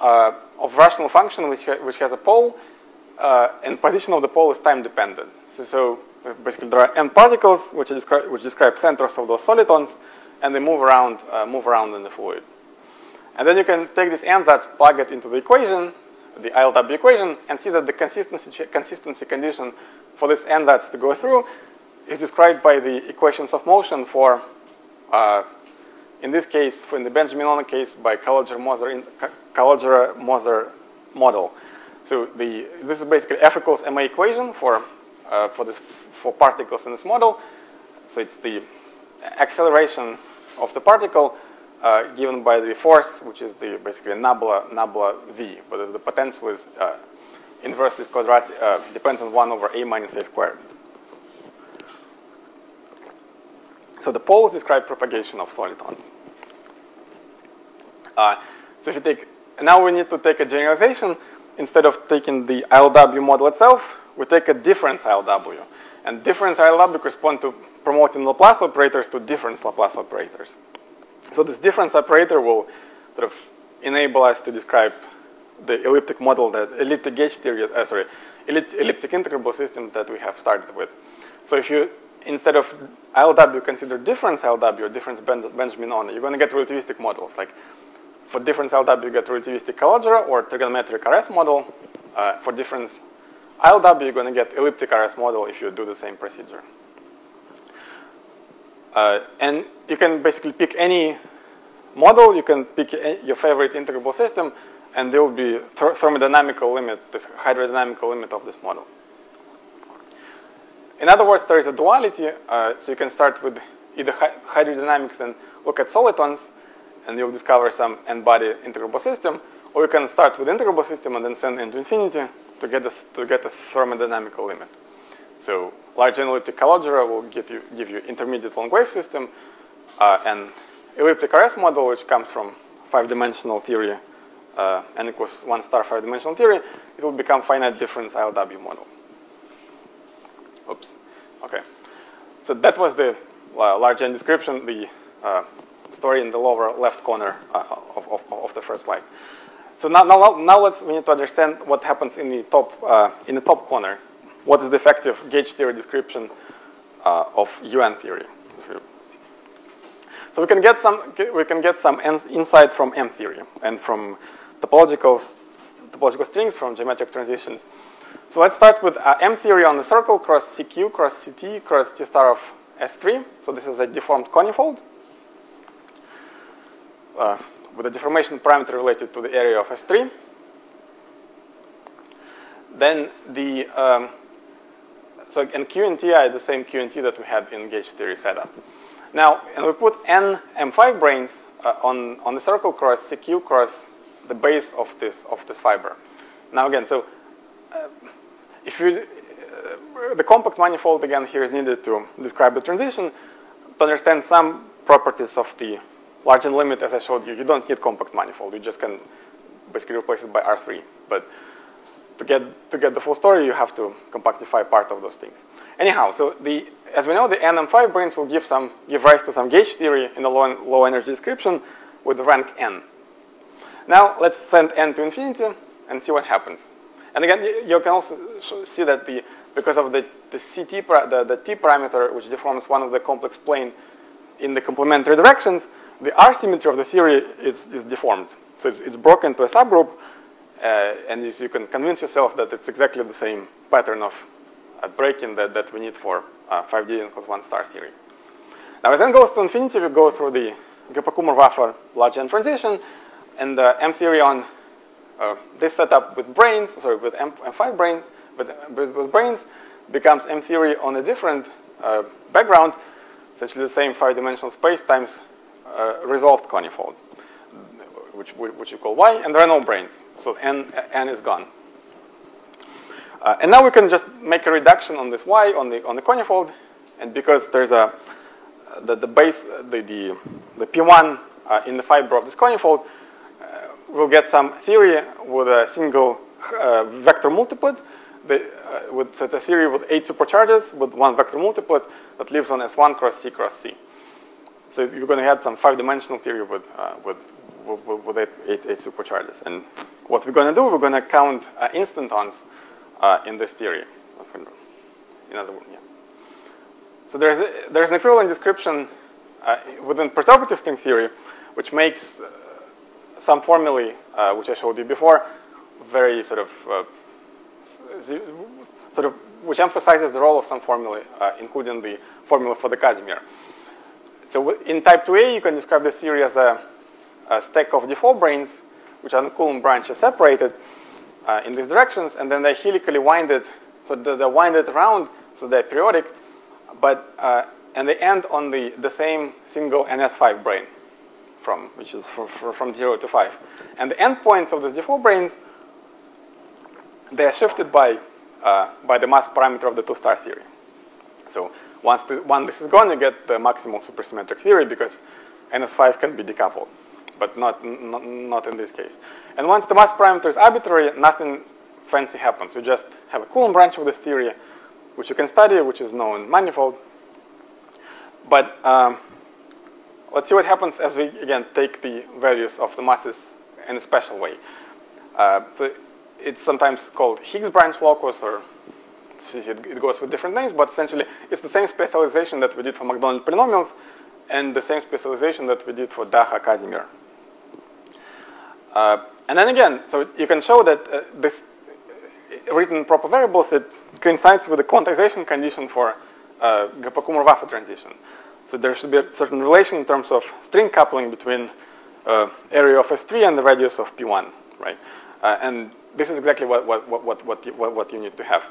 uh, of rational function which, ha which has a pole, uh, and position of the pole is time dependent. So, so basically there are n particles which, descri which describe centers of those solitons, and they move around, uh, move around in the fluid. And then you can take this ansatz, plug it into the equation, the ILW equation, and see that the consistency, consistency condition for this ansatz to go through is described by the equations of motion for, uh, in this case, for in the Benjamin-Ono case, by Calogero-Moser model. So the, this is basically F equals ma equation for, uh, for, this, for particles in this model. So it's the acceleration of the particle uh, given by the force, which is the basically nabla, nabla v, but the potential is uh, inversely quadratic, uh, depends on 1 over a minus a squared. So the poles describe propagation of solitons. Uh, so if you take, now we need to take a generalization. Instead of taking the ILW model itself, we take a difference ILW. And difference ILW correspond to promoting Laplace operators to difference Laplace operators. So this difference operator will sort of enable us to describe the elliptic model that elliptic gauge theory, uh, sorry, elliptic integrable system that we have started with. So if you instead of ILW consider difference LW, or difference Benjamin-Ono, you're going to get relativistic models. Like for difference ILW, you get relativistic Calogero or trigonometric RS model. Uh, for difference LW, you're going to get elliptic RS model if you do the same procedure. Uh, and you can basically pick any model. You can pick your favorite integrable system and there will be th thermodynamical limit, this hydrodynamical limit of this model. In other words, there is a duality, uh, so you can start with either hydrodynamics and look at solitons, and you'll discover some n-body integrable system, or you can start with integrable system and then send n to infinity to get a, to get a thermodynamical limit. So large analytic algebra will give you, give you intermediate long wave system, uh, and elliptic RS model, which comes from five-dimensional theory, uh, n equals one star five-dimensional theory, it will become finite difference ILW model. Oops. Okay. So that was the uh, large N description, the uh, story in the lower left corner uh, of, of, of, the first slide. So now, now, now let's, we need to understand what happens in the top, uh, in the top corner. What is the effective gauge theory description uh, of UN theory? So we can get some, we can get some insight from M theory and from topological, topological strings, from geometric transitions. So let's start with uh, M theory on the circle cross CQ cross CT cross T star of S3. So this is a deformed conifold uh, with a deformation parameter related to the area of S3. Then the, um, so in Q and T are the same Q and T that we had in gauge theory setup. Now, and we put n M5 branes uh, on, on the circle cross CQ cross the base of this, of this fiber. Now again, so uh, if you, uh, the compact manifold again here is needed to describe the transition. To understand some properties of the large n limit, as I showed you, you don't need compact manifold. You just can basically replace it by R3. But to get to get the full story, you have to compactify part of those things. Anyhow, so the as we know, the NM5 branes will give some give rise to some gauge theory in the low, low energy description with rank n. Now let's send n to infinity and see what happens. And again, you can also see that the because of the, the CT, the, the T parameter, which deforms one of the complex plane in the complementary directions, the R symmetry of the theory is, is deformed. So it's, it's broken to a subgroup, uh, and you can convince yourself that it's exactly the same pattern of uh, breaking that, that we need for uh, 5D n plus 1 star theory. Now, as n goes to infinity, we go through the Gopakumar-Vafa large n transition, and the M theory on uh, this setup with branes, sorry, with M, M5 brane, with, with, branes becomes M theory on a different uh, background, essentially the same five-dimensional space times uh, resolved conifold, which, which you call Y, and there are no branes, so N, N is gone. Uh, and now we can just make a reduction on this Y on the on the conifold, and because there's a the, the base the the, the P1 uh, in the fiber of this conifold, we'll get some theory with a single uh, vector multiplet, the, uh, with a theory with eight supercharges with one vector multiplet that lives on S1 cross C cross C. So you're going to have some five-dimensional theory with, uh, with, with, eight, eight, eight, supercharges. And what we're going to do, we're going to count uh, instantons uh, in this theory. In other words, yeah. So there's, a, there's an equivalent description uh, within perturbative string theory, which makes some formulae, uh, which I showed you before, very sort of, uh, sort of, which emphasizes the role of some formulae, uh, including the formula for the Casimir. So in type 2a, you can describe the theory as a, a stack of d4 branes, which are the Coulomb branches separated uh, in these directions, and then they're helically winded, so they're winded around, so they're periodic, but uh, and they end on the, the same single NS5 brane from, which is for, for, from 0 to 5. And the endpoints of these d4 branes, they are shifted by, uh, by the mass parameter of the two-star theory. So once, the, once this is gone, you get the maximal supersymmetric theory because NS5 can be decoupled, but not, not, not in this case. And once the mass parameter is arbitrary, nothing fancy happens. You just have a Coulomb branch of this theory, which you can study, which is known manifold. But um, let's see what happens as we, again, take the values of the masses in a special way. Uh, so it's sometimes called Higgs branch locus, or it goes with different names, but essentially it's the same specialization that we did for Macdonald polynomials and the same specialization that we did for DAHA Casimir. Uh, and then again, so you can show that uh, this uh, written proper variables, it coincides with the quantization condition for uh, Gopakumar-Vafa transition. So there should be a certain relation in terms of string coupling between uh, area of S3 and the radius of P1, right? Uh, and this is exactly what, what, what, what, what, you, what, what you need to have.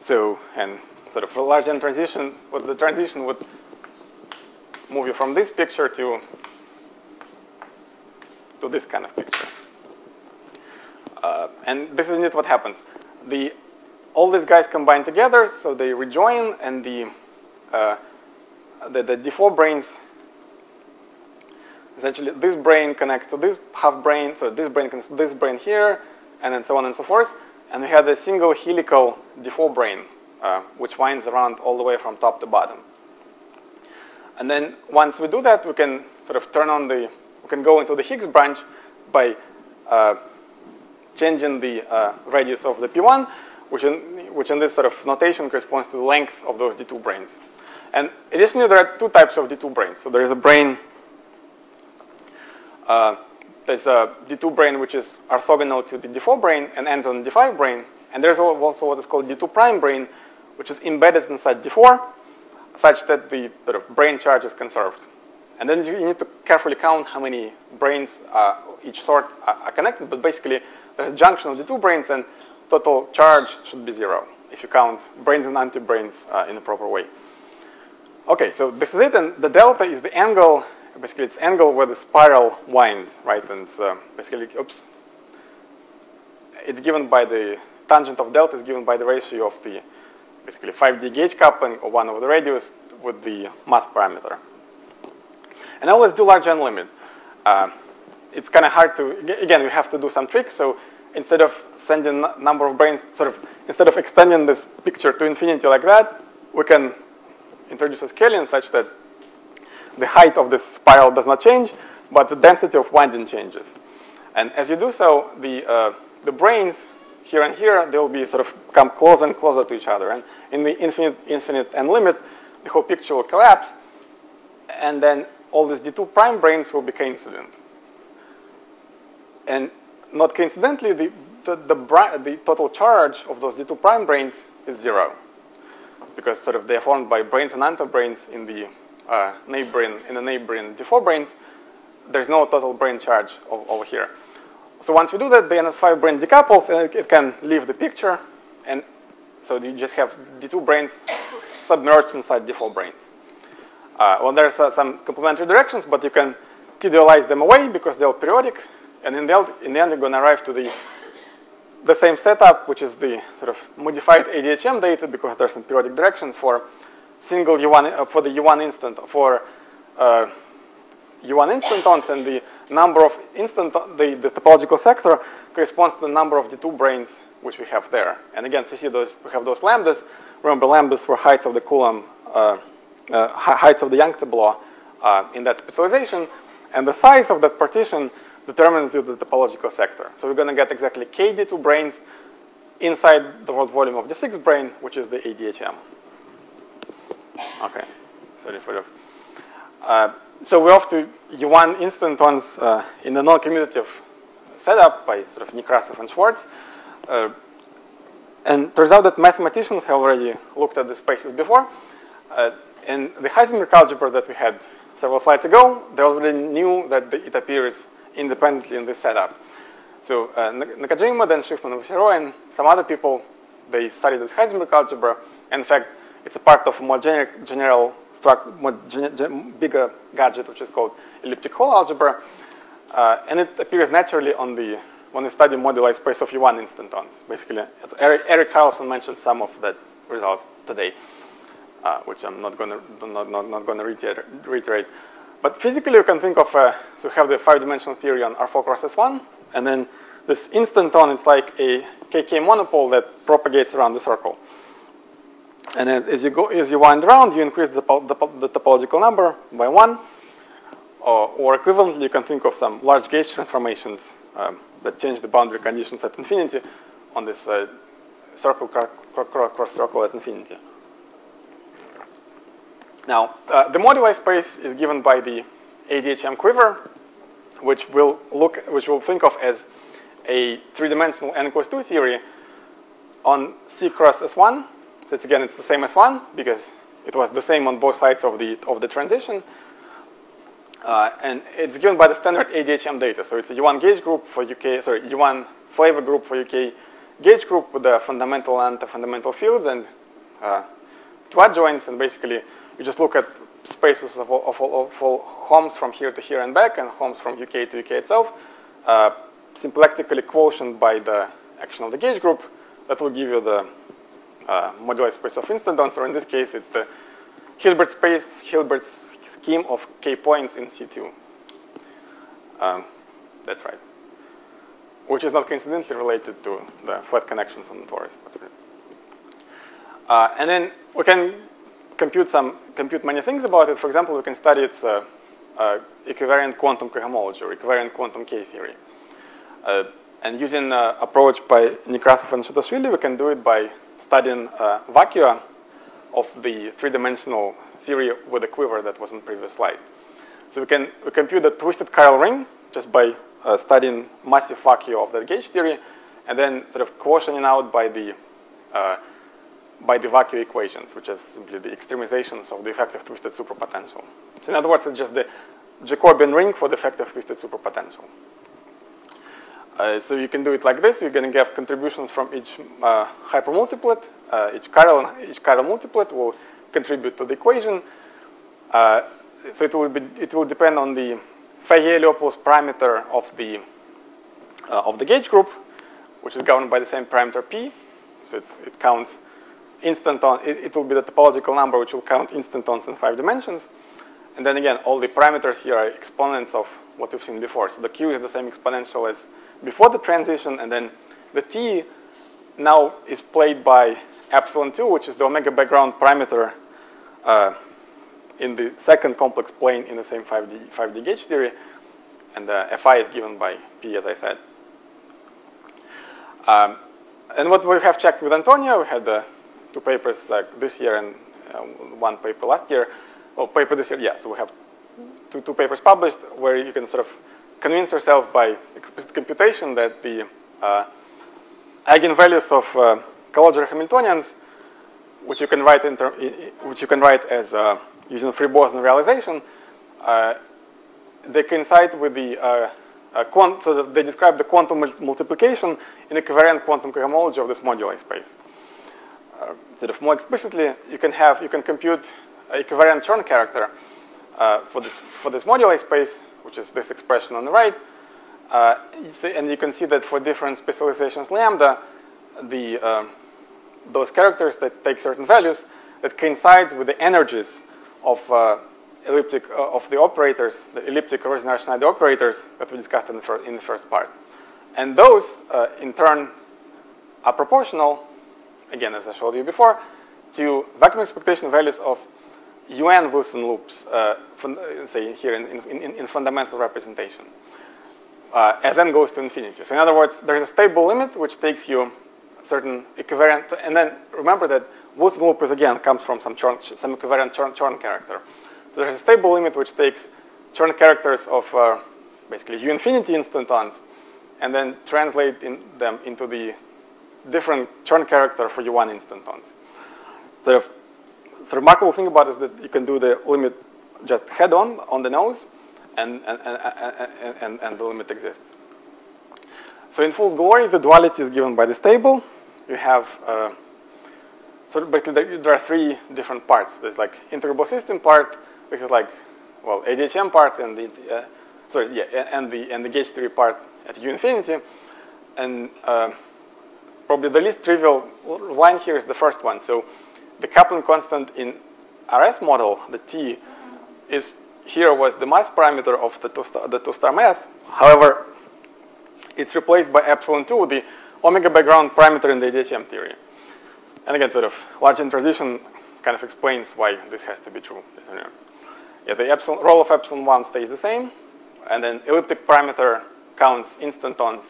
So, and sort of for large N transition, what the transition would move you from this picture to, to this kind of picture. Uh, and this is what happens. The, all these guys combine together, so they rejoin, and the, uh, the, the D4 branes, essentially this brane connects to this half brane, so this brane connects to this brane here, and then so on and so forth. And we have a single helical D4 brane, uh, which winds around all the way from top to bottom. And then once we do that, we can sort of turn on the, can go into the Higgs branch by uh, changing the uh, radius of the P1, which in, which in this sort of notation corresponds to the length of those D2 branes. And additionally, there are two types of D2 branes. So there is a brane, uh, there's a D2 brane which is orthogonal to the D4 brane and ends on the D5 brane. And there's also what is called D2 prime brane, which is embedded inside D4, such that the sort of brane charge is conserved. And then you need to carefully count how many branes uh, each sort are connected. But basically, there's a junction of the two branes and total charge should be zero if you count branes and anti-branes uh, in a proper way. Okay, so this is it, and the delta is the angle, basically it's angle where the spiral winds, right? And uh, basically, oops, it's given by the tangent of delta is given by the ratio of the basically 5D gauge coupling or 1 over the radius with the mass parameter. And always do large n limit. Uh, it's kind of hard to, again, we have to do some tricks. So instead of sending number of branes, sort of, instead of extending this picture to infinity like that, we can introduce a scaling such that the height of this spiral does not change, but the density of winding changes. And as you do so, the, uh, the branes here and here, they'll be sort of come closer and closer to each other. And in the infinite, infinite n limit, the whole picture will collapse. And then all these D2 prime branes will be coincident. And not coincidentally, the, the, the, the, total charge of those D2 prime branes is zero. Because sort of they're formed by branes and antibranes in the uh, neighboring, in the neighboring D4 branes. There's no total brane charge over here. So once we do that, the NS5 brane decouples and it, it can leave the picture. And so you just have D2 branes submerged inside D4 branes. Uh, well, there's uh, some complementary directions, but you can idealize them away because they're periodic. And in the, in the end, you're going to arrive to the, the same setup, which is the sort of modified ADHM data because there's some periodic directions for single U1, uh, for the U1 instant, for uh, U1 instantons, and the number of instant, the, the topological sector corresponds to the number of the two branes which we have there. And again, so you see those, we have those lambdas. Remember, lambdas were heights of the Coulomb uh, uh, heights of the Young tableau uh, in that specialization. And the size of that partition determines the topological sector. So we're going to get exactly KD2 branes inside the world volume of the sixth brane, which is the ADHM. Okay, sorry for that. Uh, so we're off to U1 instantons uh, in the non-commutative setup by sort of Nekrasov and Schwarz. Uh, and turns out that mathematicians have already looked at the spaces before. In the Heisenberg algebra that we had several slides ago, they already knew that it appears independently in this setup. So uh, Nakajima, then Schiffmann and and some other people, they studied this Heisenberg algebra. In fact, it's a part of a more general, more gen bigger gadget, which is called elliptic Hall algebra. Uh, and it appears naturally on the, when we study moduli space of U1 instantons. Basically, Eric, Erik Carlsson mentioned some of that results today uh, which I'm not going to not, not, not going to reiterate. But physically, you can think of uh, so we have the five-dimensional theory on R4 cross S1, and then this instanton is like a KK monopole that propagates around the circle. And as you go, as you wind around, you increase the, the, the topological number by one, or, or, equivalently, you can think of some large gauge transformations um, that change the boundary conditions at infinity on this uh, circle cross circle at infinity. Now, uh, the moduli space is given by the ADHM quiver, which we'll, look, which we'll think of as a three-dimensional n equals 2 theory on C cross S1. So it's again, it's the same as 1 because it was the same on both sides of the, of the transition. Uh, and it's given by the standard ADHM data. So it's a U1 gauge group for UK, sorry, U1 flavor group for UK gauge group with the fundamental and the fundamental fields and uh, two adjoints. And basically, you just look at spaces of all, of, all, of all, homes from here to here and back and homes from UK to UK itself, uh, symplectically quotient by the action of the gauge group. That will give you the uh, moduli space of instantons, or in this case, it's the Hilbert space, Hilbert scheme of k points in C2. Um, that's right. Which is not coincidentally related to the flat connections on the torus. Uh, and then we can compute some compute many things about it. For example, we can study its uh, uh, equivariant quantum cohomology or equivariant quantum K theory. Uh, and using uh, approach by Nekrasov and Shatashvili, we can do it by studying uh, vacua of the three-dimensional theory with the quiver that was in the previous slide. So we can we compute the twisted chiral ring just by uh, studying massive vacua of the gauge theory, and then sort of quotienting out by the uh, by the vacuum equations, which is simply the extremizations of the effective twisted superpotential. So in other words, it's just the Jacobian ring for the effective twisted superpotential. Uh, so you can do it like this. You're going to get contributions from each uh, hypermultiplet. Uh, each chiral each chiral multiplet will contribute to the equation. Uh, so it will be it will depend on the Fayet-Iliopoulos parameter of the uh, of the gauge group, which is governed by the same parameter p. So it counts instanton. It, it will be the topological number which will count instantons in five dimensions. And then again, all the parameters here are exponents of what we've seen before. So the q is the same exponential as before the transition, and then the t now is played by epsilon 2, which is the omega background parameter uh, in the second complex plane in the same 5D, 5D gauge theory. And the Fi is given by P, as I said. Um, and what we have checked with Antonio, we had uh, two papers like this year and uh, one paper last year. Well, paper this year, yeah. So we have two, two papers published where you can sort of convince yourself by explicit computation that the uh, eigenvalues of uh, Hamiltonians, which you can write in which you can write as uh, using free Boson realization, uh, they coincide with the uh, uh, so they describe the quantum multiplication in the covariant quantum cohomology of this moduli space. Uh, sort of more explicitly, you can have you can compute a covariant Chern character for this for this moduli space, which is this expression on the right. Uh, and you can see that for different specializations lambda, the, uh, those characters that take certain values that coincides with the energies of uh, elliptic uh, of the operators, the elliptic Ruijsenaars-Schneider operators that we discussed in the, in the first part. And those, uh, in turn, are proportional, again, as I showed you before, to vacuum expectation values of UN Wilson loops, uh, say here in, in, in fundamental representation uh, as n goes to infinity. So in other words, there's a stable limit which takes you a certain equivariant, and then remember that Wilson loop is again comes from some, Chern, some equivariant Chern, Chern, character. So there's a stable limit which takes Chern characters of uh, basically U infinity instantons and then translate in them into the different Chern character for U1 instantons. So the remarkable thing about it is that you can do the limit just head on on the nose and, and, and, and, and the limit exists. So in full glory, the duality is given by this table. You have, uh, so basically there, are three different parts. There's like integrable system part, which is like, well, ADHM part and the, uh, sorry, yeah, and the, and the gauge theory part at U infinity. And uh, probably the least trivial line here is the first one. So the coupling constant in RS model, the T, is here was the mass parameter of the two-star, the two-star mass. However, it's replaced by epsilon 2, the omega background parameter in the ADHM theory. And again, sort of large N transition kind of explains why this has to be true. Yeah, the epsilon, role of epsilon 1 stays the same, and then elliptic parameter counts instantons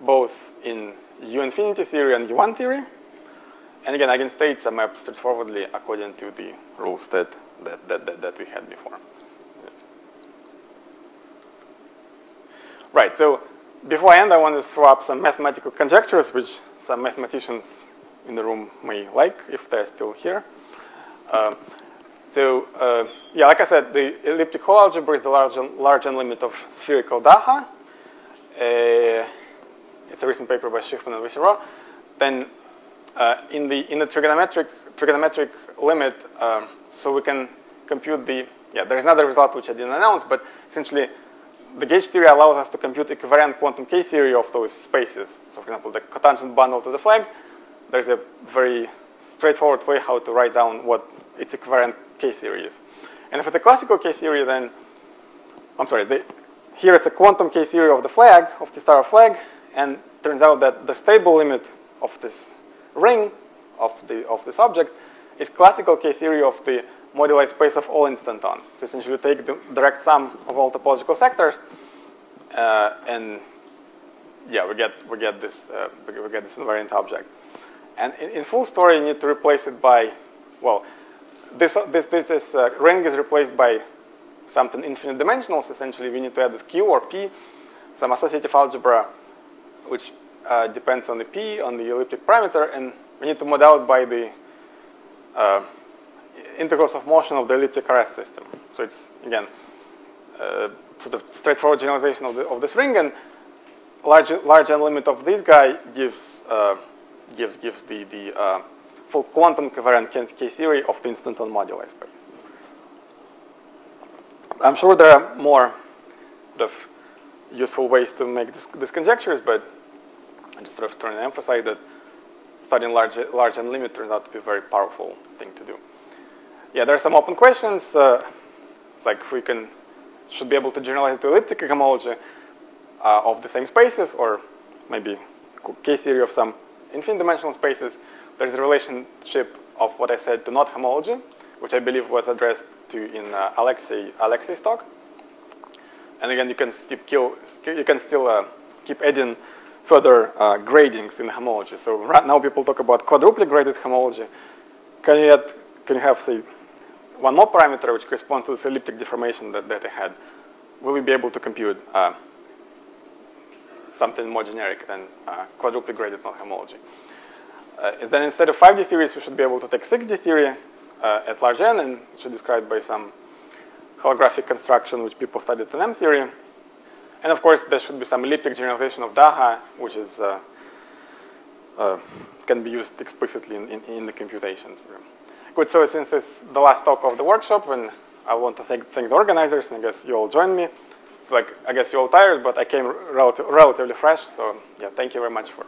both in U infinity theory and U1 theory. And again, eigenstates are mapped straightforwardly according to the rules that, that, that, that, that we had before. Right, so before I end, I want to throw up some mathematical conjectures, which some mathematicians in the room may like, if they're still here. Uh, So uh, yeah, like I said, the elliptic algebra is the large, large n limit of spherical DAHA. Uh, it's a recent paper by Schiffmann and Vasserot. Then uh, in the in the trigonometric trigonometric limit, um, so we can compute the yeah. There is another result which I didn't announce, but essentially the gauge theory allows us to compute equivariant quantum K theory of those spaces. So for example, the cotangent bundle to the flag, there's a very straightforward way how to write down what its equivariant K theory is. And if it's a classical K theory, then, I'm sorry, the, here it's a quantum K theory of the flag, of the star flag, and turns out that the stable limit of this ring, of, the, of this object, is classical K theory of the moduli space of all instantons. So essentially, you take the direct sum of all topological sectors, uh, and yeah, we get we get this uh, we get this invariant object. And in, in, full story, you need to replace it by well, this this this, this uh, ring is replaced by something infinite dimensional. So essentially, we need to add this q or p, some associative algebra, which uh, depends on the p on the elliptic parameter, and we need to mod out by the uh, integrals of motion of the elliptic RS system. So it's, again, uh, sort of straightforward generalization of, the, of this ring, and large, large n limit of this guy gives, uh, gives, gives the, the uh, full quantum covariant K theory of the instanton moduli space. I'm sure there are more sort of useful ways to make this, these conjectures, but I just sort of trying to emphasize that studying large, large n limit turns out to be a very powerful thing to do yeah, there are some open questions. Uh, it's like if we can should be able to generalize it to elliptic homology uh, of the same spaces, or maybe K theory of some infinite dimensional spaces. There's a relationship of what I said to knot homology, which I believe was addressed to in uh, Alexei Alexei's talk. And again, you can still kill, you can still uh, keep adding further uh, gradings in homology. So right now people talk about quadruply graded homology. Can you add, can you have say one more parameter which corresponds to this elliptic deformation that, that I had, will we be able to compute uh, something more generic than uh, quadruply graded homology? Uh, then instead of 5D theories, we should be able to take 6D theory uh, at large n, and should be described by some holographic construction which people studied in M theory. And of course, there should be some elliptic generalization of DAHA, which is uh, uh, can be used explicitly in, in, in the computations. Good, so since it's the last talk of the workshop, and I want to thank, thank the organizers, and I guess you all joined me. It's like, I guess you're all tired, but I came relative, relatively fresh, so yeah, thank you very much for.